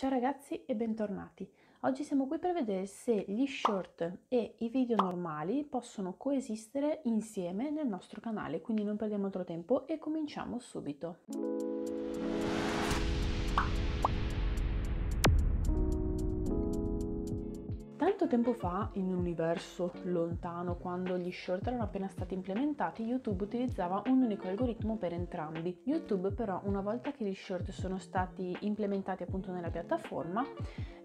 Ciao ragazzi e bentornati. Oggi siamo qui per vedere se gli short e i video normali possono coesistere insieme nel nostro canale, quindi non perdiamo altro tempo e cominciamo subito. Tanto tempo fa, in un universo lontano, quando gli short erano appena stati implementati, YouTube utilizzava un unico algoritmo per entrambi. YouTube però, una volta che gli short sono stati implementati appunto nella piattaforma,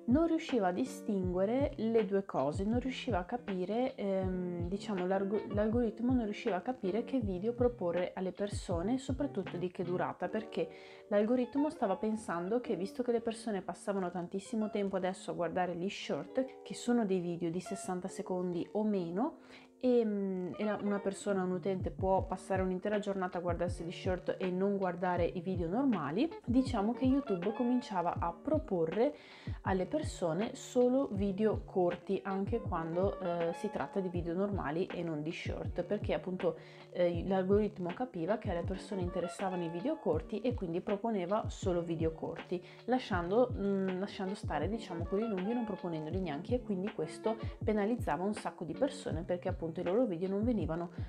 non riusciva a distinguere le due cose, non riusciva a capire, ehm, diciamo, l'algoritmo non riusciva a capire che video proporre alle persone, soprattutto di che durata, perché l'algoritmo stava pensando che visto che le persone passavano tantissimo tempo adesso a guardare gli short, che sono dei video di 60 secondi o meno, Mm, una persona, un utente può passare un'intera giornata a guardarsi gli short e non guardare i video normali, diciamo che YouTube cominciava a proporre alle persone solo video corti anche quando eh, si tratta di video normali e non di short, perché appunto eh, l'algoritmo capiva che alle persone interessavano i video corti e quindi proponeva solo video corti, lasciando, mh, mm, lasciando stare diciamo quelli lunghi e non proponendoli neanche e quindi questo penalizzava un sacco di persone perché appunto i loro video non venivano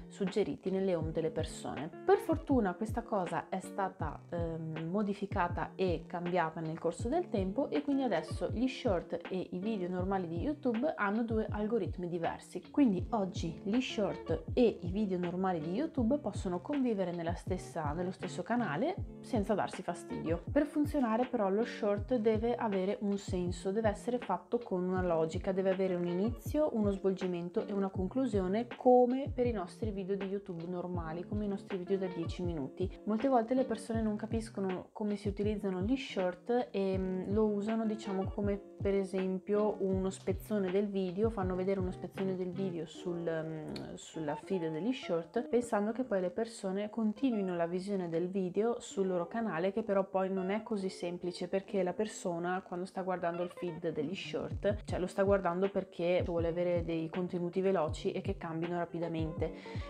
suggeriti nelle home delle persone. Per fortuna questa cosa è stata ehm, modificata e cambiata nel corso del tempo e quindi adesso gli short e i video normali di YouTube hanno due algoritmi diversi. Quindi oggi gli short e i video normali di YouTube possono convivere stessa, nello stesso canale senza darsi fastidio. Per funzionare però lo short deve avere un senso, deve essere fatto con una logica, deve avere un inizio, uno svolgimento e una conclusione come per i nostri video di YouTube normali, come i nostri video da 10 minuti. Molte volte le persone non capiscono come si utilizzano gli short e mm, lo usano diciamo come per esempio uno spezzone del video, fanno vedere uno spezzone del video sul, mm, sulla feed degli short pensando che poi le persone continuino la visione del video sul loro canale che però poi non è così semplice perché la persona quando sta guardando il feed degli short, cioè lo sta guardando perché vuole avere dei contenuti veloci e che cambino rapidamente.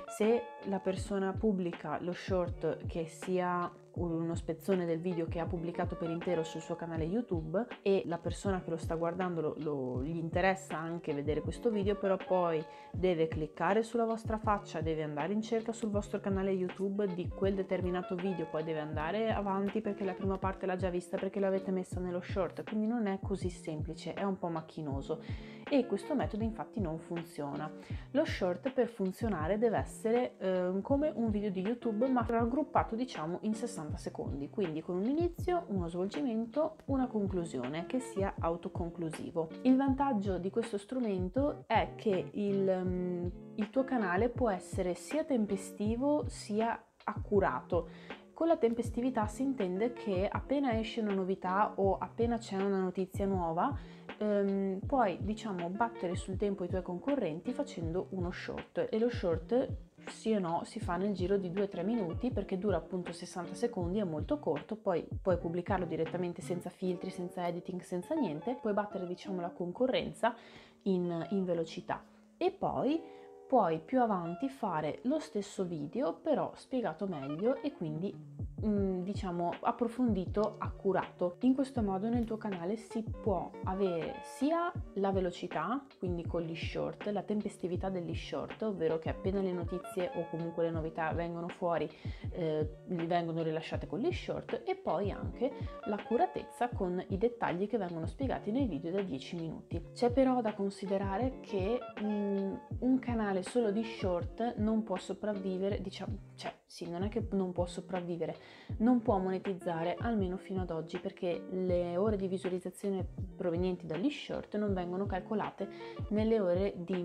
Se la persona pubblica lo short che sia uno spezzone del video che ha pubblicato per intero sul suo canale YouTube e la persona che lo sta guardando lo, lo, gli interessa anche vedere questo video, però poi deve cliccare sulla vostra faccia, deve andare in cerca sul vostro canale YouTube di quel determinato video, poi deve andare avanti perché la prima parte l'ha già vista perché l'avete messa nello short, quindi non è così semplice, è un po' macchinoso e questo metodo infatti non funziona. Lo short per funzionare deve essere eh, come un video di YouTube ma raggruppato diciamo in 60 60 secondi, quindi con un inizio, uno svolgimento, una conclusione che sia autoconclusivo. Il vantaggio di questo strumento è che il, um, il tuo canale può essere sia tempestivo sia accurato. Con la tempestività si intende che appena esce una novità o appena c'è una notizia nuova, ehm, puoi diciamo battere sul tempo i tuoi concorrenti facendo uno short e lo short sì o no si fa nel giro di 2-3 minuti perché dura appunto 60 secondi, è molto corto, poi puoi pubblicarlo direttamente senza filtri, senza editing, senza niente, puoi battere diciamo la concorrenza in, in velocità. E poi puoi più avanti fare lo stesso video però spiegato meglio e quindi diciamo approfondito, accurato. In questo modo nel tuo canale si può avere sia la velocità, quindi con gli short, la tempestività degli short, ovvero che appena le notizie o comunque le novità vengono fuori, eh, vengono rilasciate con gli short e poi anche l'accuratezza con i dettagli che vengono spiegati nei video da 10 minuti. C'è però da considerare che mm, un canale solo di short non può sopravvivere, diciamo, cioè sì, non è che non può sopravvivere, non può monetizzare almeno fino ad oggi perché le ore di visualizzazione provenienti dagli short non vengono calcolate nelle ore di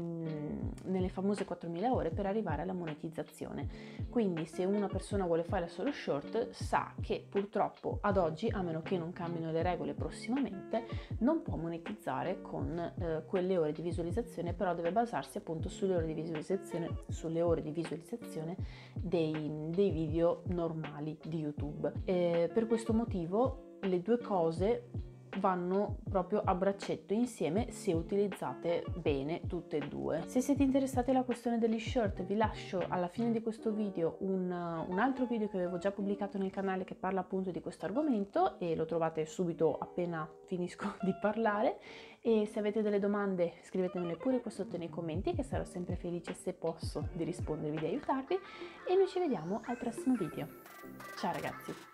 nelle famose 4000 ore per arrivare alla monetizzazione. Quindi se una persona vuole fare solo short sa che purtroppo ad oggi, a meno che non cambino le regole prossimamente, non può monetizzare con eh, quelle ore di visualizzazione, però deve basarsi appunto sulle ore di visualizzazione, sulle ore di visualizzazione dei, dei video normali di YouTube. E per questo motivo le due cose vanno proprio a braccetto insieme se utilizzate bene tutte e due. Se siete interessati alla questione degli short vi lascio alla fine di questo video un, un altro video che avevo già pubblicato nel canale che parla appunto di questo argomento e lo trovate subito appena finisco di parlare e se avete delle domande scrivetemele pure qua sotto nei commenti che sarò sempre felice se posso di rispondervi, di aiutarvi e noi ci vediamo al prossimo video. Ciao ragazzi!